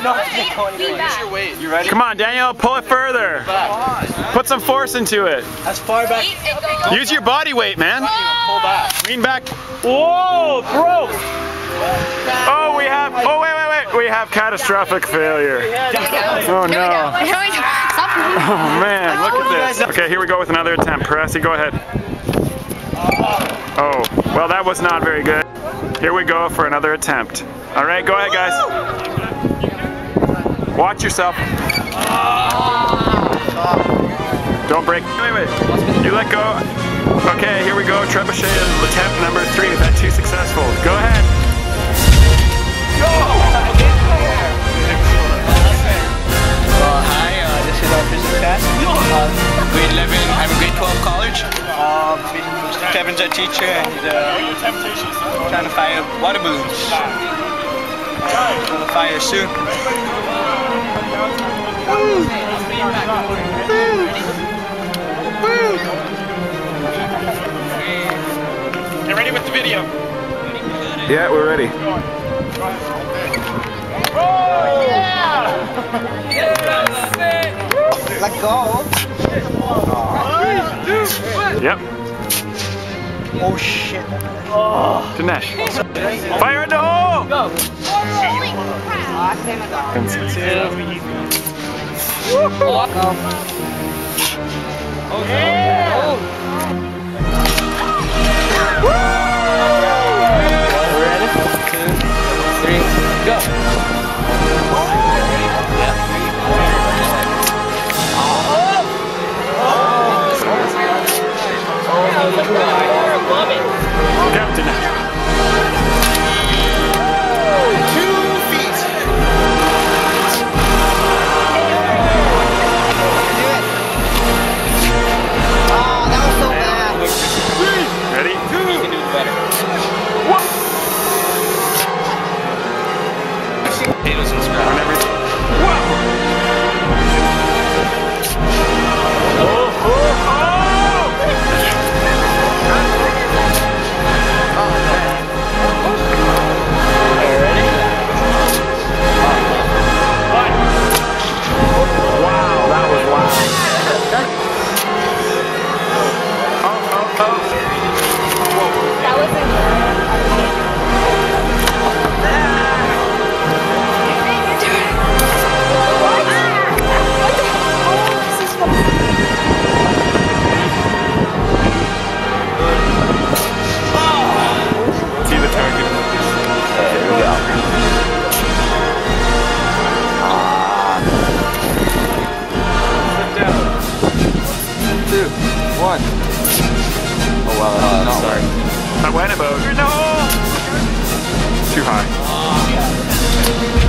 Use your weight. You ready? Come on, Daniel, pull it further. Put some force into it. As far back. Use your body weight, man. Pull back. Lean back. Whoa, broke. Oh, we have, oh, wait, wait, wait. We have catastrophic failure. Oh, no. Oh, man, look at this. Oh. Okay, here we go with another attempt. Peresi, go ahead. Oh, well, that was not very good. Here we go for another attempt. All right, go ahead, guys. Watch yourself. Don't break. Wait, wait. You let go. Okay, here we go. Trebuchet attempt number three. That too successful. Go ahead. Uh, hi, this is our physics class. Grade 11, I'm grade 12 college. Kevin's our teacher and he's uh, trying to fire water balloons. Gonna fire soon. Get ready with the video. Yeah, we're ready. Let go. Yep. Oh shit. Dinesh. Fire in the hole! Go. Count Dinesh. One. Oh wow, that's not sorry. I went about. No! Too high. You went